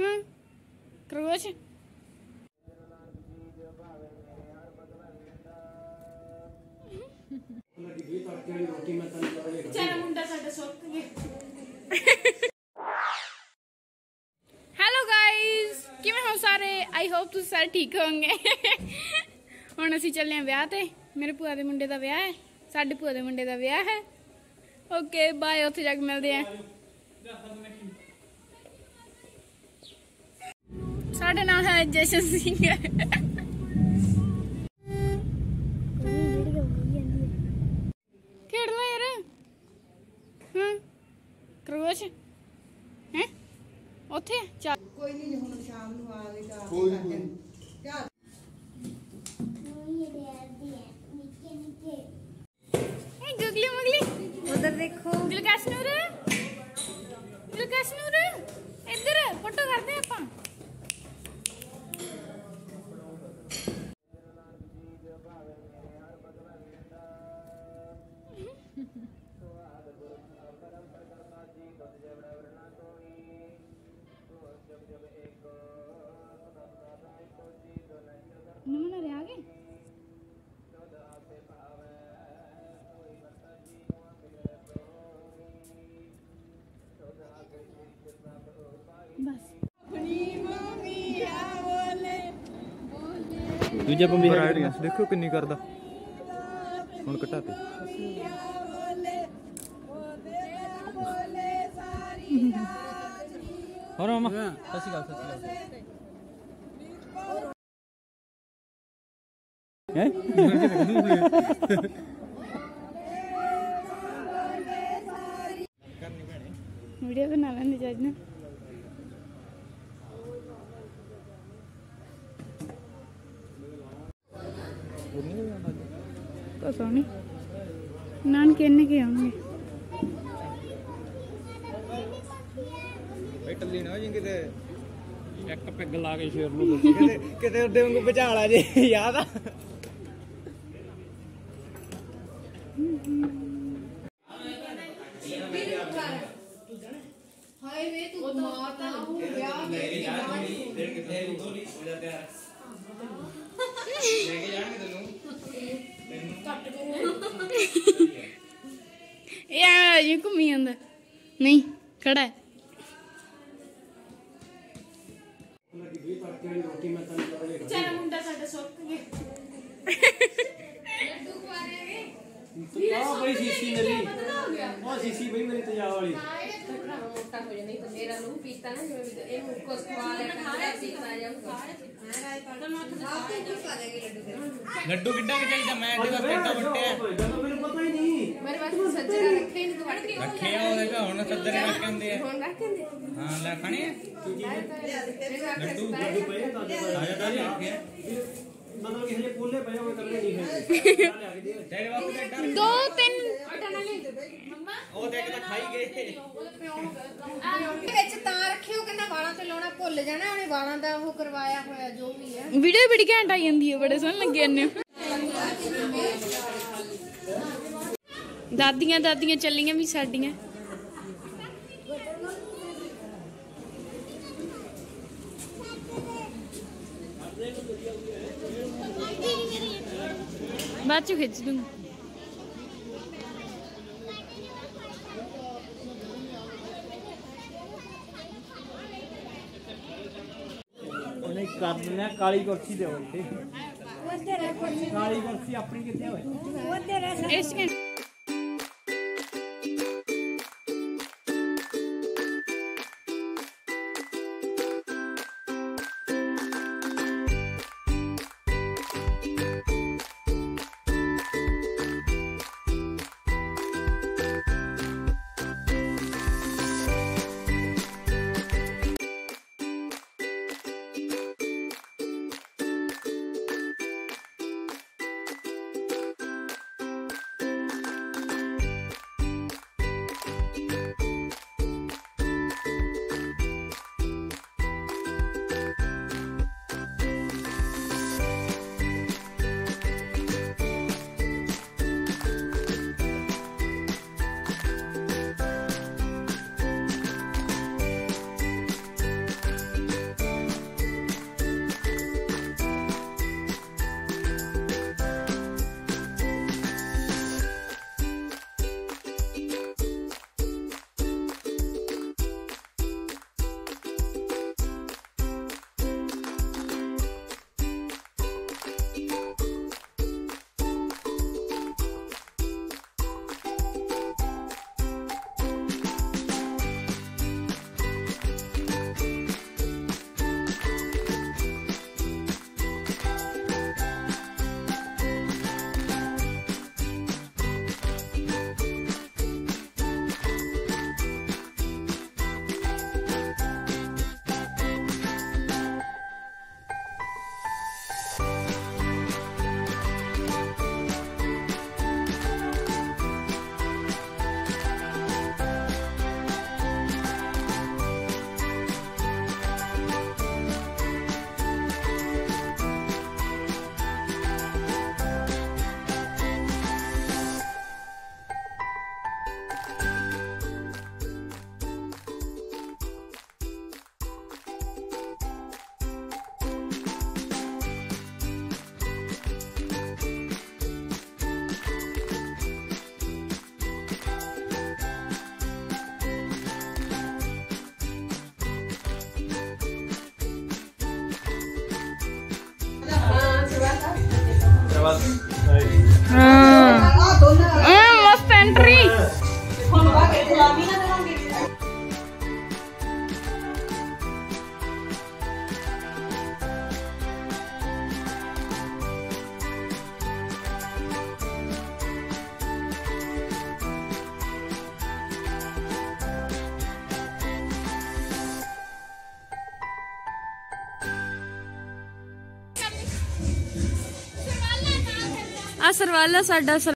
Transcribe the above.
ਹਾਂ ਕਰੋਸ਼ ਚਾਰਾ ਮੁੰਡਾ ਸਾਡਾ ਸੁੱਕ ਗਿਆ ਹੈਲੋ ਗਾਇਸ ਕਿਵੇਂ ਹੋ ਸਾਰੇ ਆਈ ਹੋਪ ਤੁਸੀਂ ਸਾਰੇ ਠੀਕ ਹੋਵੋਗੇ ਹੁਣ ਅਸੀਂ ਚੱਲੇ ਆਂ ਵਿਆਹ ਤੇ ਮੇਰੇ ਭੂਆ ਦੇ ਮੁੰਡੇ ਦਾ ਵਿਆਹ ਹੈ ਸਾਡੇ ਭੂਆ ਦੇ ਮੁੰਡੇ ਦਾ ਵਿਆਹ ਹੈ ਓਕੇ ਬਾਏ ਉੱਥੇ ਜਾ ਕੇ ਮਿਲਦੇ ਆਂ ਸਾਡੇ ਨਾਲ ਹੈ ਜਸ਼ਨ ਸਿੰਘ ਖੇਡ ਲੈ ਯਾਰ ਹਾਂ ਕਰੋਸ਼ ਹੈ ਉੱਥੇ ਆ? ਚੱਲ ਕੋਈ ਨਹੀਂ ਹੁਣ ਸ਼ਾਮ ਨੂੰ ਆਵੇਗਾ ਕੋਈ ਨੀ, ਕੋਈ ਨੀ। ਕਿਆ ਇਹ ਗੁਗਲੀ ਮੁਗਲੀ ਉਧਰ ਦੇਖੋ ਦਿਲਕਸ਼ ਨੂਰ ਦਿਲਕਸ਼ ਨੂਰ ਇੱਧਰ ਫੋਟੋ ਕਰਦੇ ਨਮਨਾ ਰੇ ਆ ਗਏ? ਬਸ। ਦੂਜਾ ਬੰਬੀ ਦੇਖੋ ਕਿੰਨੀ ਕਰਦਾ। ਹੁਣ ਘਟਾਤੇ। ਹੋਰ ਮਾਮਾ। ਸਤਿ ਸ਼੍ਰੀ ਅਕਾਲ ਸਤਿ ਸ਼੍ਰੀ ਅਕਾਲ ਹੈ ਵੀਡੀਓ ਬਣਾ ਲੈਂਦੇ ਜੱਜ ਨੇ ਪਤਾ ਨਹੀਂ ਨਾਨਕੇ ਇੰਨੇ ਕੇ ਆਉਣਗੇ ਬਈ ਟੱਲੀ ਨਾ ਜੀ ਕਿਤੇ ਇੱਕ ਪੈਗ ਲਾ ਕੇ ਸ਼ੇਰ ਨੂੰ ਕਿਤੇ ਕਿਤੇ ਉੱਡੇ ਵਾਂਗੂ ਭਚਾਲਾ ਜੇ ਯਾਦ ਆ ਹਾਏ ਵੇ ਤੂੰ ਮਾਤਾ ਨੂੰ ਵਿਆਹ ਦੇ ਇਹ ਆ ਜੀ ਘੁੰਮੀ ਜਾਂਦਾ ਨਹੀਂ ਖੜਾ ਹੈ ਚਾਰਾ ਮੁੰਡਾ ਸਾਡਾ ਸੁੱਕ ਗਿਆ। ਆਹ ਬਈ ਸੀਸੀ ਮੇਰੀ ਉਹ ਸੀਸੀ ਬਈ ਮੇਰੀ ਤੇਜ਼ਾਬ ਵਾਲੀ। ਮੋਟਾ ਹੋ ਜਾਣੀ ਤੇ ਮੇਰਾ ਨੂੰ ਪੀਤਾ ਨਾ ਜਿਵੇਂ ਇਹ ਮੁੱਕੋ ਖਵਾ ਲੈ ਖਾਣਾ ਪੀਤਾ ਜਾਊਗਾ ਲੱਡੂ ਕਿੱਡਾ ਕਿ ਚਾਹੀਦਾ? ਮੈਂ ਇਹਦਾ ਪੇਟਾ ਵੱਟਿਆ ਜਦੋਂ ਮੈਨੂੰ ਪਤਾ ਹੀ ਨਹੀਂ। ਮੇਰੇ ਵਾਸਤੇ ਸੱਜਣਾ ਰੱਖੇ ਨਹੀਂ ਤੂੰ ਵੜ ਕੇ ਰੱਖੇ ਆ ਉਹਦੇ ਘਰ ਹੁਣ ਸੱਜਰੇ ਰੱਖ ਹੁੰਦੇ ਆ। ਹੁਣ ਰੱਖ ਕੇ ਹਾਂ ਲੈ ਖਾਣੇ ਆ? ਲੱਡੂ। ਲੱਡੂ ਪਏ ਤਾਂ ਆ ਜਾ ਤਾਂ ਰੱਖੇ ਆ। ਮਤਲਬ ਕਿ ਹਜੇ ਪੂਲੇ ਪਏ ਹੋਏ ਕੱਲੇ ਨਹੀਂ ਹੈ ਤੇਰੇ ਦੇ ਡਰ ਦੋ ਤਿੰਨ ਉਹ ਦੇਖ ਤਾਂ ਖਾਈ ਗਏ। ਵਿੱਚ ਤਾਂ ਰੱਖਿਓ ਕਹਿੰਦਾ ਵਾਲਾਂ ਤੇ ਲਾਉਣਾ ਭੁੱਲ ਜਾਣਾ ਉਹਨੇ ਵਾਲਾਂ ਦਾ ਉਹ ਕਰਵਾਇਆ ਹੋਇਆ ਜੋ ਵੀ ਹੈ ਵੀਡੀਓ ਬੜੀ ਘੈਂਟ ਆਈ ਜਾਂਦੀ ਹੈ ਬੜੇ ਸੋਹਣੇ ਲੱਗੇ ਨੇ ਦਾਦੀਆਂ ਦਾਦੀਆਂ ਚੱਲੀਆਂ ਵੀ ਸਾਡੀਆਂ। ਬਾਅਦ ਚ ਖਿੱਚ ਦੂੰਗੀ ਉਹਨੇ ਕਰ ਦਿੰਦਾ ਕਾਲੀ ਕੁਰਸੀ ਦੇ ਹੋਏ ਕਾਲੀ ਕੁਰਸੀ ਆਪਣੀ ਕਿੱਥੇ ਹੋਏ ਇਸ ਘੰਟੇ हाँ। हाँ, मस्त एंट्री ਆ ਸਰਵਾਲਾ ਸਾਡਾ